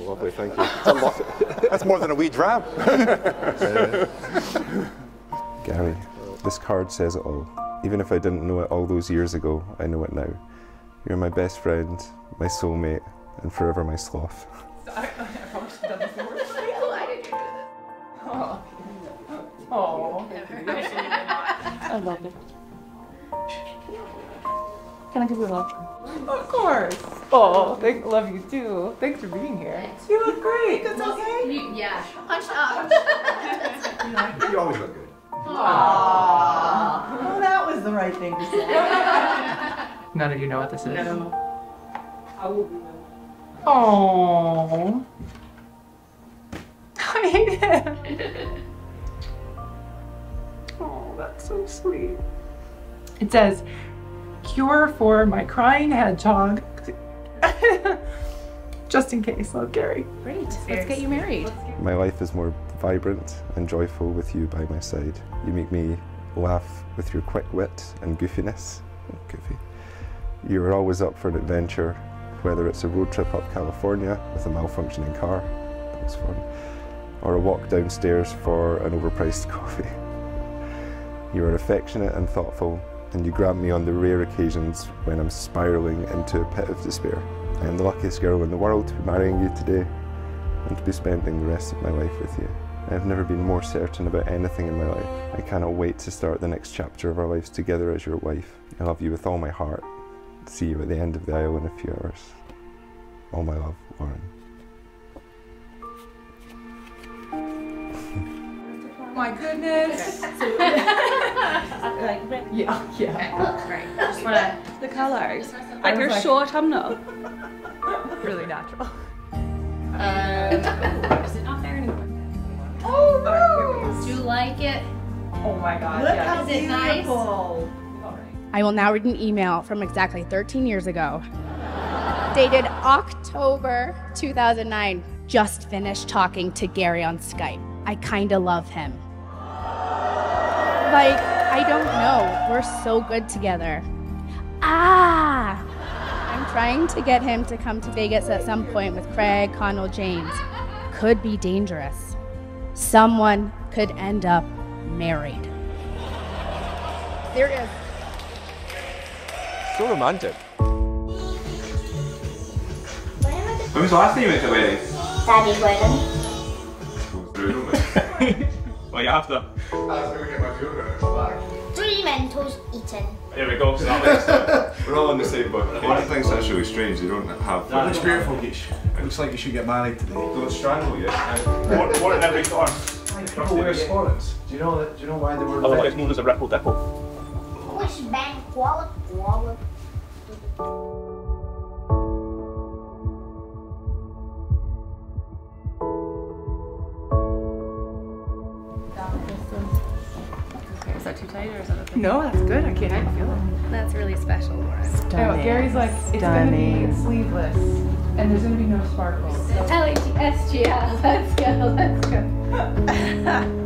Lovely, thank you. That's more than a wee dram. Gary, this card says it all. Even if I didn't know it all those years ago, I know it now. You're my best friend, my soulmate, and forever my sloth. Oh. I love it. Can I give you a hug? Of course. Oh, thank, love you too. Thanks for being here. You look great. It's okay. You, yeah. Punch up. You always look good. Aww. Well, that was the right thing to say. None of you know what this is. No. I would. Oh. I hate it. Oh, that's so sweet. It says, cure for my crying hedgehog. Just in case, love Gary. Great. Let's get you married. My life is more vibrant and joyful with you by my side. You make me laugh with your quick wit and goofiness. Oh, goofy. You are always up for an adventure, whether it's a road trip up California with a malfunctioning car, that was fun, or a walk downstairs for an overpriced coffee. You are affectionate and thoughtful, and you grant me on the rare occasions when I'm spiralling into a pit of despair. I am the luckiest girl in the world to be marrying you today and to be spending the rest of my life with you. I have never been more certain about anything in my life. I cannot wait to start the next chapter of our lives together as your wife. I love you with all my heart. See you at the end of the aisle in a few hours. All my love, Lauren. Oh my goodness. like Yeah, yeah. Right. Just wanna. the colours. I Like was your like- short thumbnail. Really natural. Um, is it not there anymore? Oh, Do you like it? Oh my god, Look yeah. how Is it nice? beautiful. I will now read an email from exactly 13 years ago, dated October 2009. Just finished talking to Gary on Skype. I kinda love him. Like, I don't know. We're so good together. Ah! I'm trying to get him to come to Vegas at some point with Craig, Connell, James. Could be dangerous. Someone could end up married. There is. So romantic. When was the last time you went to a wedding? Daddy's wedding. Goes through, don't we? well, you have to. Three Mentos eaten. There we go. So that. We're all on the same boat. One of the things that's really strange, they don't have. That Looks is beautiful, Gish. It looks like you should get married today. Don't strangle you. What, what in every corner? People wear sporrans. Do you know that? Do you know why they were? Otherwise known as a ripple dipple. Which bank wallet? Wallet. Tight or is that okay? No, that's good. I can't I feel it. That's really special, Lauren. Oh, Gary's like, it's gonna be sleeveless, and there's gonna be no sparkles. So. L-A-T-S-G-L. Let's go, let's go.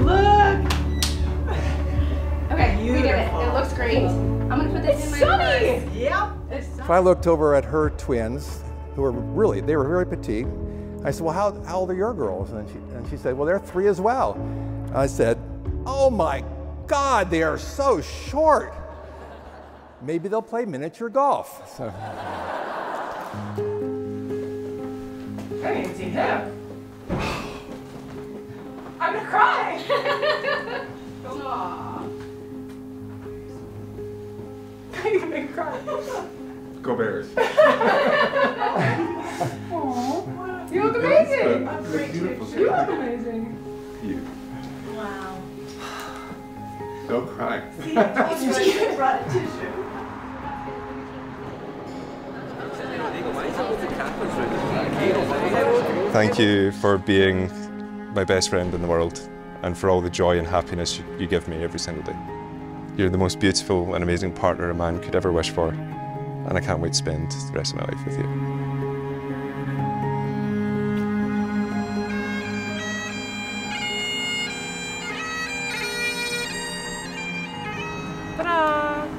Look! Okay, we did it. It looks great. I'm gonna put this in my purse. Yep. If I looked over at her twins, who were really, they were very petite. I said, well, how, how old are your girls? And she, and she said, well, they're three as well. I said, oh my God, they are so short. Maybe they'll play miniature golf. So, I didn't see him. I'm gonna cry. I'm gonna cry. Go Bears. Aw, you look amazing. You look amazing. You. Wow. Don't cry. brought a tissue. Thank you for being my best friend in the world and for all the joy and happiness you- you give me every single day. You're the most beautiful and amazing partner a man could ever wish for, and I can't wait to spend the rest of my life with you.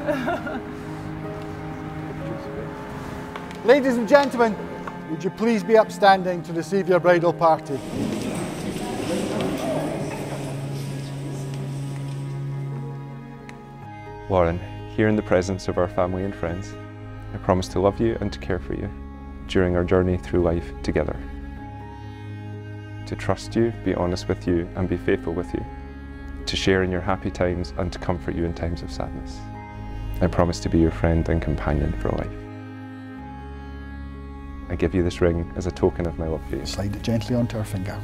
Ladies and gentlemen, would you please be upstanding to receive your bridal party? Lauren, here in the presence of our family and friends, I promise to love you and to care for you during our journey through life together. To trust you, be honest with you, and be faithful with you. To share in your happy times and to comfort you in times of sadness. I promise to be your friend and companion for life. I give you this ring as a token of my love for you. Slide it gently onto her finger.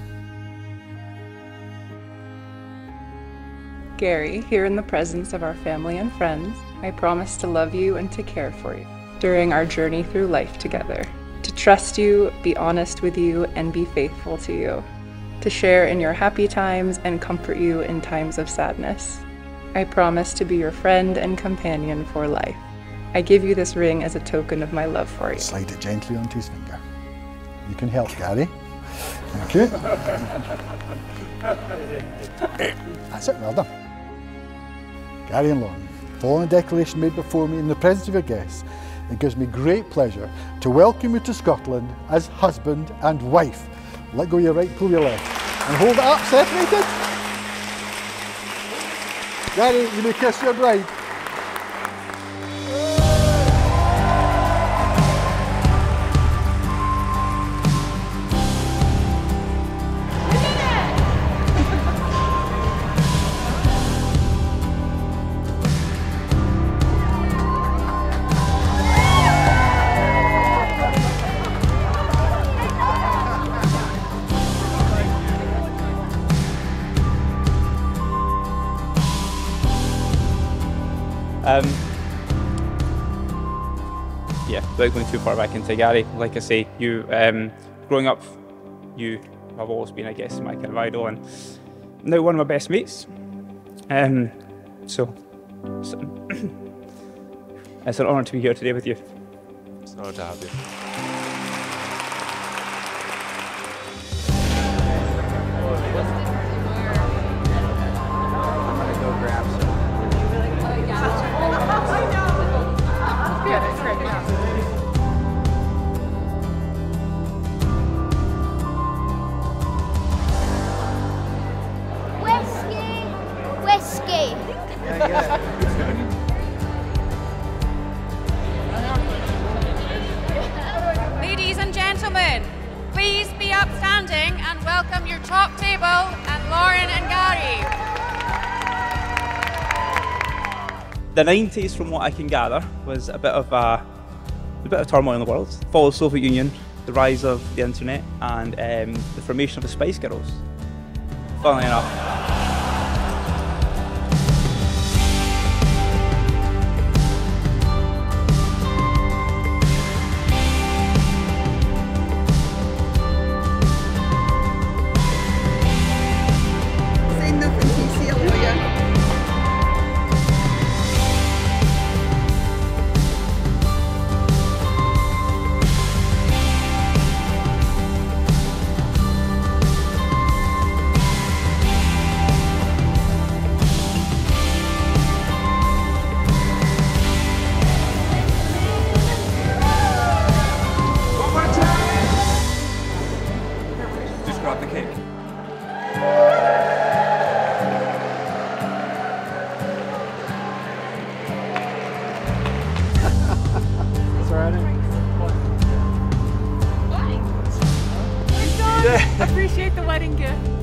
Gary, here in the presence of our family and friends, I promise to love you and to care for you during our journey through life together. To trust you, be honest with you, and be faithful to you. To share in your happy times and comfort you in times of sadness. I promise to be your friend and companion for life. I give you this ring as a token of my love for you. Slide it gently onto his finger. You can help, Gary. Thank you. That's it, well done. Gary and Lauren, following the declaration made before me in the presence of your guests, it gives me great pleasure to welcome you to Scotland as husband and wife. Let go your right, pull your left, and hold it up separated. Gary, you may kiss your bride. Um, yeah, without going too far back into Gary, like I say, you um, growing up, you have always been, I guess, my kind of idol, and now one of my best mates. Um, so, so it's an honour to be here today with you. It's an honor to have you. And welcome your top table and Lauren and Gary. The 90s, from what I can gather, was a bit of a, a bit of turmoil in the world. Fall of the Soviet Union, the rise of the internet, and um, the formation of the Spice Girls. Funnily enough. Gift.